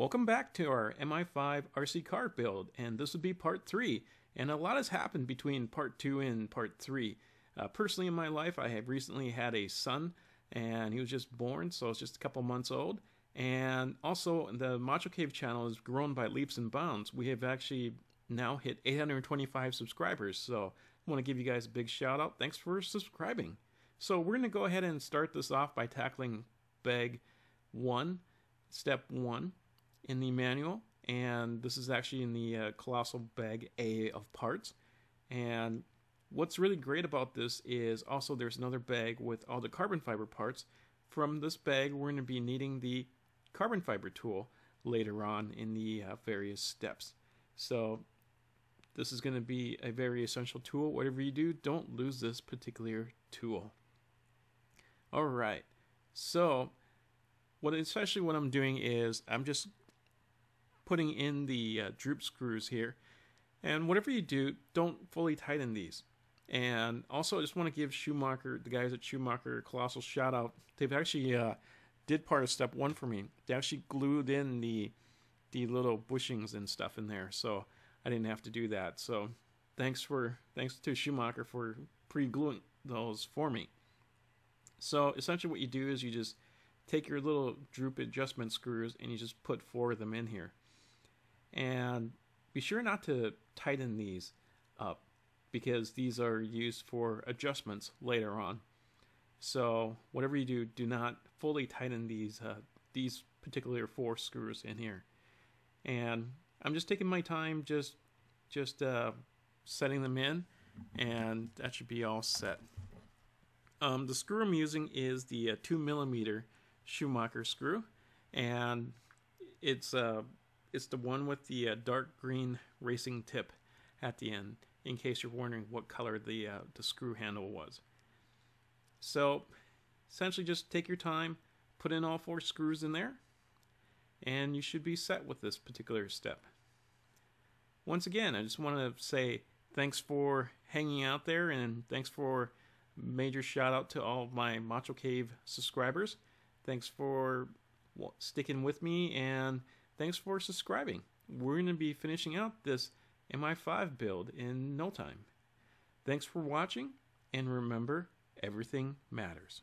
Welcome back to our MI5 RC car build, and this would be part 3. And a lot has happened between part 2 and part 3. Uh, personally, in my life, I have recently had a son, and he was just born, so it's just a couple months old. And also, the Macho Cave channel has grown by leaps and bounds. We have actually now hit 825 subscribers, so I want to give you guys a big shout out. Thanks for subscribing. So, we're going to go ahead and start this off by tackling bag 1, step 1 in the manual, and this is actually in the uh, Colossal Bag A of parts. And what's really great about this is also there's another bag with all the carbon fiber parts. From this bag, we're going to be needing the carbon fiber tool later on in the uh, various steps. So this is going to be a very essential tool. Whatever you do, don't lose this particular tool. All right. So what especially what I'm doing is I'm just putting in the uh, droop screws here. And whatever you do, don't fully tighten these. And also, I just want to give Schumacher, the guys at Schumacher, colossal shout out. They've actually uh, did part of step one for me. They actually glued in the the little bushings and stuff in there, so I didn't have to do that. So thanks for thanks to Schumacher for pre-gluing those for me. So essentially, what you do is you just take your little droop adjustment screws and you just put four of them in here. And be sure not to tighten these up because these are used for adjustments later on. So whatever you do, do not fully tighten these uh, these particular four screws in here. And I'm just taking my time, just just uh, setting them in, and that should be all set. Um, the screw I'm using is the uh, two millimeter Schumacher screw, and it's uh, it's the one with the uh, dark green racing tip at the end, in case you're wondering what color the uh, the screw handle was. So, essentially, just take your time, put in all four screws in there, and you should be set with this particular step. Once again, I just want to say thanks for hanging out there, and thanks for major shout out to all of my Macho Cave subscribers. Thanks for sticking with me and Thanks for subscribing. We're going to be finishing out this MI5 build in no time. Thanks for watching, and remember, everything matters.